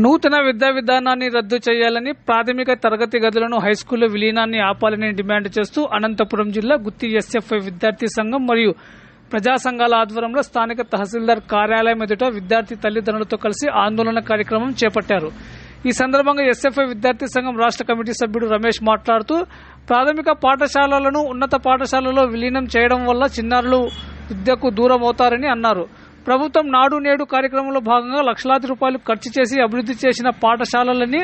నూతన విద్యా విధానాన్ని రద్దు చేయాలని ప్రాథమిక తరగతి గదులను హైస్కూల్లో విలీనాన్ని ఆపాలని డిమాండ్ చేస్తూ అనంతపురం జిల్లా గుత్తి ఎస్ఎఫ్ఐ విద్యార్థి సంఘం మరియు ప్రజా సంఘాల ఆధ్వర్యంలో స్థానిక తహసీల్దార్ కార్యాలయం ఎదుట విద్యార్థి తల్లిదండ్రులతో కలిసి ఆందోళన కార్యక్రమం చేపట్టారు. ఈ సందర్భంగా ఎస్ఎఫ్ఐ విద్యార్థి సంఘం రాష్ట్ర కమిటీ సభ్యుడు రమేష్ మాట్లాడుతూ ప్రాథమిక పాఠశాలలను ఉన్నత పాఠశాలలో విలీనం చేయడం వల్ల చిన్నారులు విద్యకు దూరం అవుతారని అన్నారు. ప్రభుత్వం నాడు నేడు కార్యక్రమంలో భాగంగా లక్షలాది రూపాయలు ఖర్చు చేసి అభివృద్ధి చేసిన పాఠశాలలని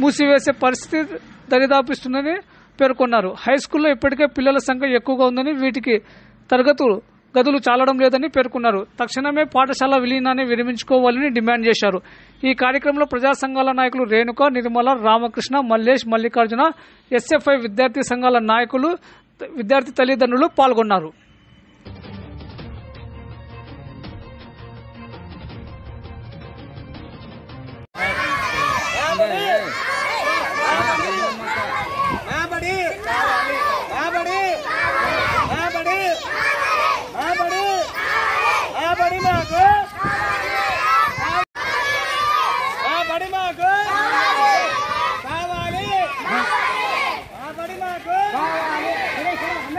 మూసివేసే పరిస్థితి దరిదాపిస్తుందని పేర్కొన్నారు. హై స్కూల్లో ఇప్పటికే పిల్లల సంఖ్య ఎక్కువగా ఉందని వీటికి తరగతులు గదులు చాలడం లేదని పేర్కొన్నారు. తక్షణమే పాఠశాల విలీనాన్ని విరమించుకోవాలని డిమాండ్ చేశారు. ఈ కార్యక్రమంలో ప్రజా సంఘాల నాయకులు రేణుక నిర్మల రామకృష్ణ మల్లేష్ మల్లికార్జున ఎస్ఎఫ్ఐ విద్యార్థి సంఘాల నాయకులు విద్యార్థి తల్లిదండ్రులు పాల్గొన్నారు.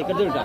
ఇక్కడ చూడ.